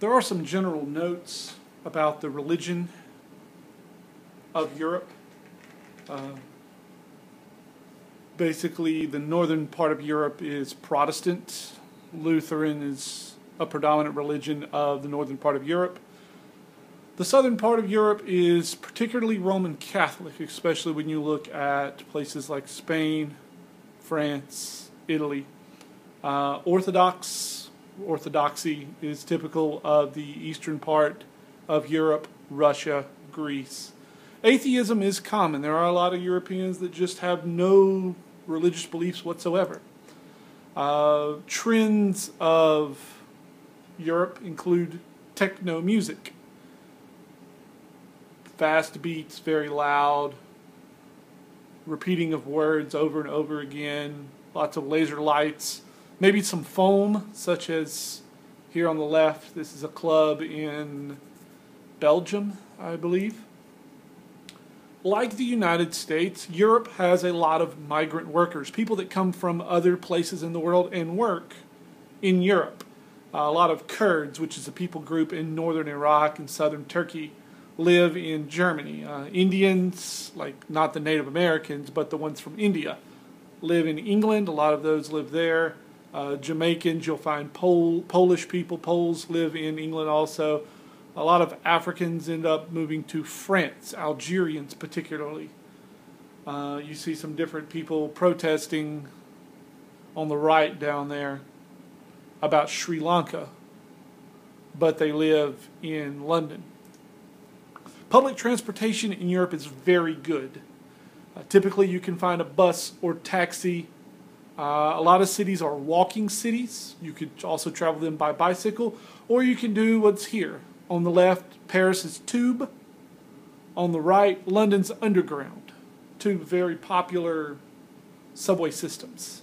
There are some general notes about the religion of Europe. Uh, basically, the northern part of Europe is Protestant. Lutheran is a predominant religion of the northern part of Europe. The southern part of Europe is particularly Roman Catholic, especially when you look at places like Spain, France, Italy. Uh, Orthodox orthodoxy is typical of the eastern part of Europe, Russia, Greece. Atheism is common. There are a lot of Europeans that just have no religious beliefs whatsoever. Uh, trends of Europe include techno music. Fast beats, very loud, repeating of words over and over again, lots of laser lights, maybe some foam, such as here on the left. This is a club in Belgium, I believe. Like the United States, Europe has a lot of migrant workers, people that come from other places in the world and work in Europe. Uh, a lot of Kurds, which is a people group in northern Iraq and southern Turkey, live in Germany. Uh, Indians, like not the Native Americans, but the ones from India, live in England. A lot of those live there. Uh, Jamaicans, you'll find Pol- Polish people, Poles live in England also. A lot of Africans end up moving to France, Algerians particularly. Uh, you see some different people protesting on the right down there about Sri Lanka, but they live in London. Public transportation in Europe is very good. Uh, typically, you can find a bus or taxi uh, a lot of cities are walking cities. You could also travel them by bicycle, or you can do what's here. On the left, Paris is Tube. On the right, London's Underground. Two very popular subway systems.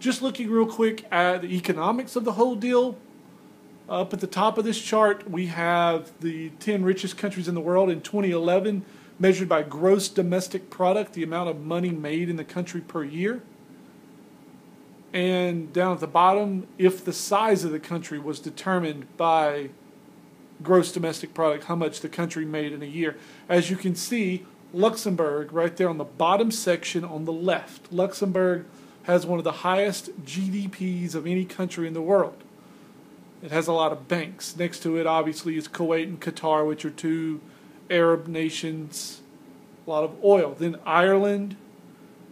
Just looking real quick at the economics of the whole deal, up at the top of this chart, we have the 10 richest countries in the world in 2011, measured by gross domestic product, the amount of money made in the country per year. And down at the bottom, if the size of the country was determined by gross domestic product, how much the country made in a year. As you can see, Luxembourg, right there on the bottom section on the left, Luxembourg has one of the highest GDPs of any country in the world. It has a lot of banks. Next to it, obviously, is Kuwait and Qatar, which are two Arab nations. A lot of oil. Then Ireland,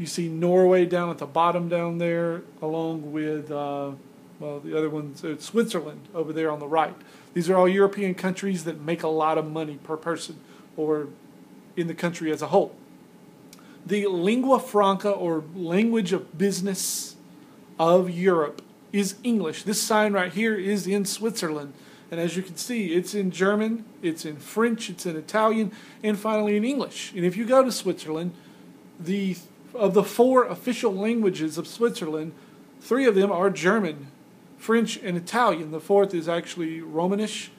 you see Norway down at the bottom down there, along with, uh, well, the other one's uh, Switzerland over there on the right. These are all European countries that make a lot of money per person or in the country as a whole. The lingua franca or language of business of Europe is English. This sign right here is in Switzerland. And as you can see, it's in German, it's in French, it's in Italian, and finally in English. And if you go to Switzerland, the of the four official languages of Switzerland, three of them are German, French, and Italian. The fourth is actually Romanish.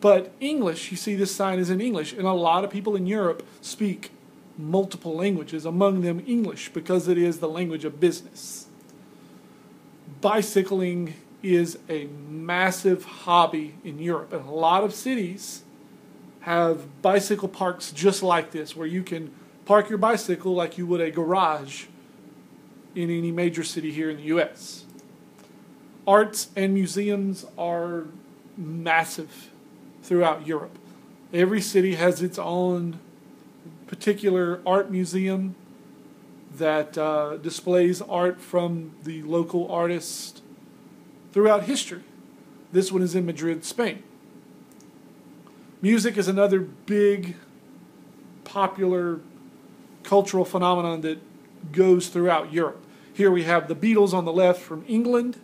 But English, you see this sign is in English, and a lot of people in Europe speak multiple languages, among them English, because it is the language of business. Bicycling is a massive hobby in Europe, and a lot of cities have bicycle parks just like this, where you can park your bicycle like you would a garage in any major city here in the U.S. Arts and museums are massive throughout Europe. Every city has its own particular art museum that uh, displays art from the local artists throughout history. This one is in Madrid, Spain. Music is another big, popular cultural phenomenon that goes throughout Europe. Here we have the Beatles on the left from England,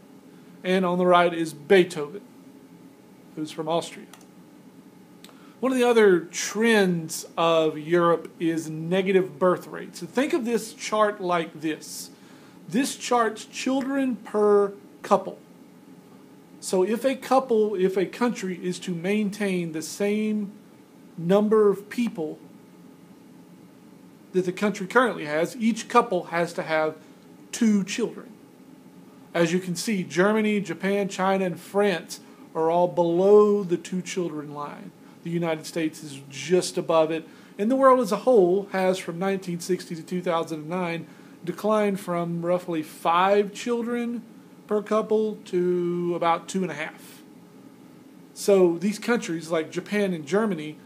and on the right is Beethoven, who's from Austria. One of the other trends of Europe is negative birth rates. So think of this chart like this. This charts children per couple. So if a couple, if a country is to maintain the same number of people that the country currently has, each couple has to have two children. As you can see, Germany, Japan, China, and France are all below the two children line. The United States is just above it. And the world as a whole has, from 1960 to 2009, declined from roughly five children per couple to about two and a half. So these countries like Japan and Germany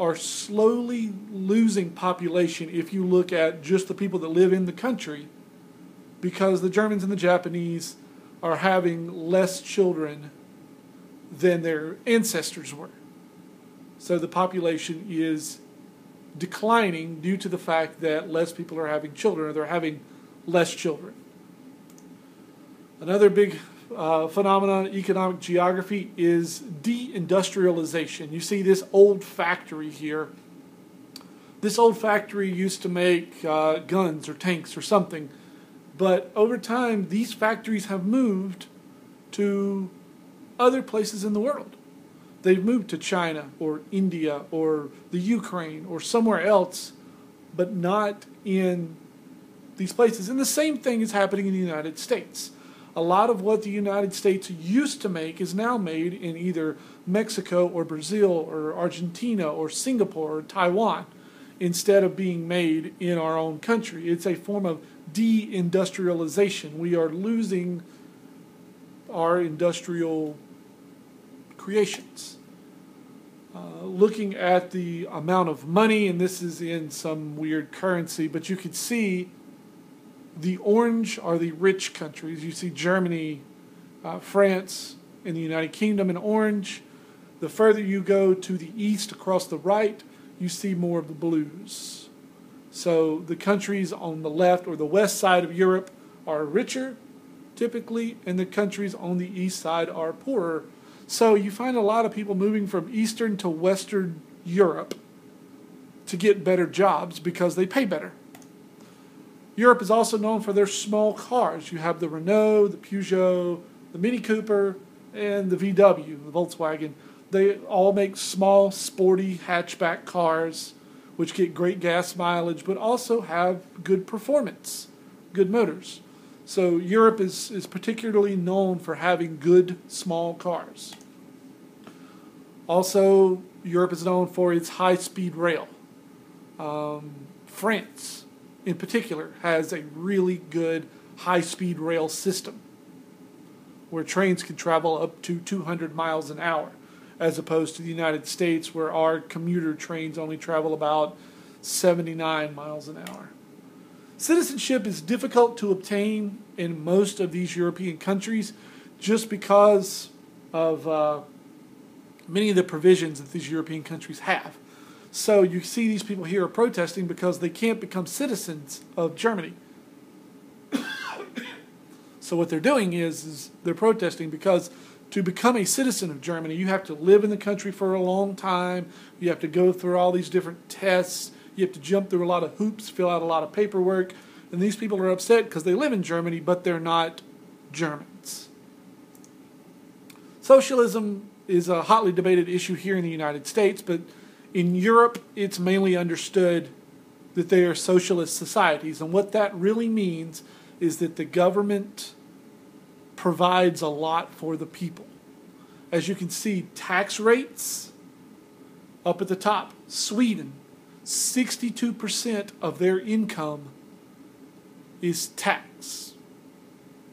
are slowly losing population if you look at just the people that live in the country because the Germans and the Japanese are having less children than their ancestors were. So the population is declining due to the fact that less people are having children or they're having less children. Another big uh, phenomenon in economic geography is deindustrialization. You see this old factory here. This old factory used to make uh, guns or tanks or something, but over time, these factories have moved to other places in the world. They've moved to China or India or the Ukraine or somewhere else, but not in these places. And the same thing is happening in the United States. A lot of what the United States used to make is now made in either Mexico or Brazil or Argentina or Singapore or Taiwan instead of being made in our own country. It's a form of deindustrialization. We are losing our industrial creations. Uh, looking at the amount of money, and this is in some weird currency, but you can see the orange are the rich countries. You see Germany, uh, France, and the United Kingdom in orange. The further you go to the east across the right, you see more of the blues. So the countries on the left or the west side of Europe are richer, typically, and the countries on the east side are poorer. So you find a lot of people moving from Eastern to Western Europe to get better jobs because they pay better. Europe is also known for their small cars. You have the Renault, the Peugeot, the Mini Cooper, and the VW, the Volkswagen. They all make small, sporty hatchback cars which get great gas mileage but also have good performance, good motors. So Europe is, is particularly known for having good small cars. Also, Europe is known for its high speed rail. Um, France in particular, has a really good high speed rail system where trains can travel up to 200 miles an hour, as opposed to the United States, where our commuter trains only travel about 79 miles an hour. Citizenship is difficult to obtain in most of these European countries just because of uh, many of the provisions that these European countries have. So you see these people here are protesting because they can't become citizens of Germany. so what they're doing is, is they're protesting because to become a citizen of Germany, you have to live in the country for a long time. You have to go through all these different tests. You have to jump through a lot of hoops, fill out a lot of paperwork. And these people are upset because they live in Germany, but they're not Germans. Socialism is a hotly debated issue here in the United States, but in Europe, it's mainly understood that they are socialist societies. And what that really means is that the government provides a lot for the people. As you can see, tax rates up at the top. Sweden, 62% of their income is tax.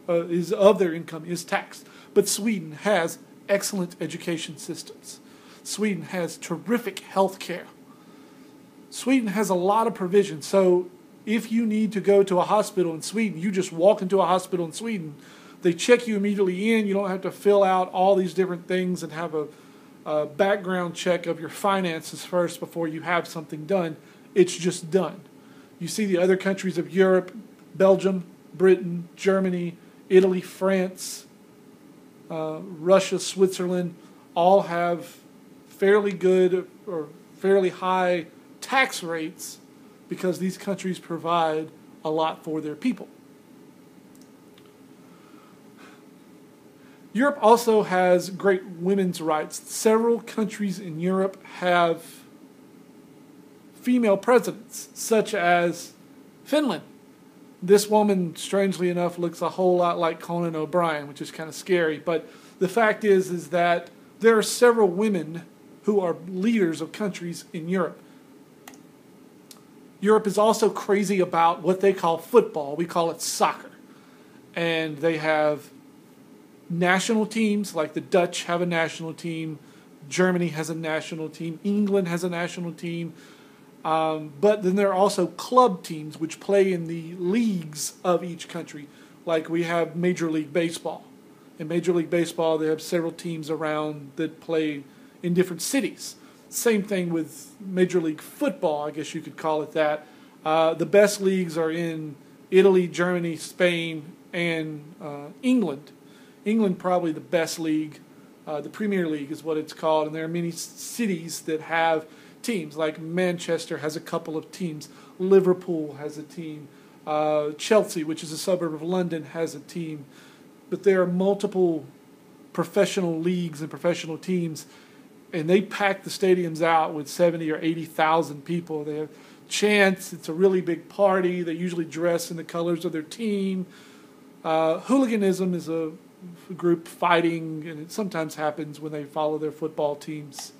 Uh, is of their income is taxed. But Sweden has excellent education systems. Sweden has terrific health care. Sweden has a lot of provisions. So if you need to go to a hospital in Sweden, you just walk into a hospital in Sweden. They check you immediately in. You don't have to fill out all these different things and have a, a background check of your finances first before you have something done. It's just done. You see the other countries of Europe, Belgium, Britain, Germany, Italy, France, uh, Russia, Switzerland, all have fairly good or fairly high tax rates because these countries provide a lot for their people. Europe also has great women's rights. Several countries in Europe have female presidents, such as Finland. This woman, strangely enough, looks a whole lot like Conan O'Brien, which is kind of scary, but The fact is, is that there are several women who are leaders of countries in Europe. Europe is also crazy about what they call football. We call it soccer. And they have national teams, like the Dutch have a national team, Germany has a national team, England has a national team. Um, but then there are also club teams which play in the leagues of each country. Like we have Major League Baseball. In Major League Baseball, they have several teams around that play in different cities. Same thing with Major League Football, I guess you could call it that. Uh, the best leagues are in Italy, Germany, Spain, and uh, England. England probably the best league. Uh, the Premier League is what it's called, and there are many cities that have teams. Like Manchester has a couple of teams. Liverpool has a team. Uh, Chelsea, which is a suburb of London, has a team. But there are multiple professional leagues and professional teams and they pack the stadiums out with 70 or 80,000 people. They have chants. It's a really big party. They usually dress in the colors of their team. Uh, hooliganism is a group fighting, and it sometimes happens when they follow their football teams.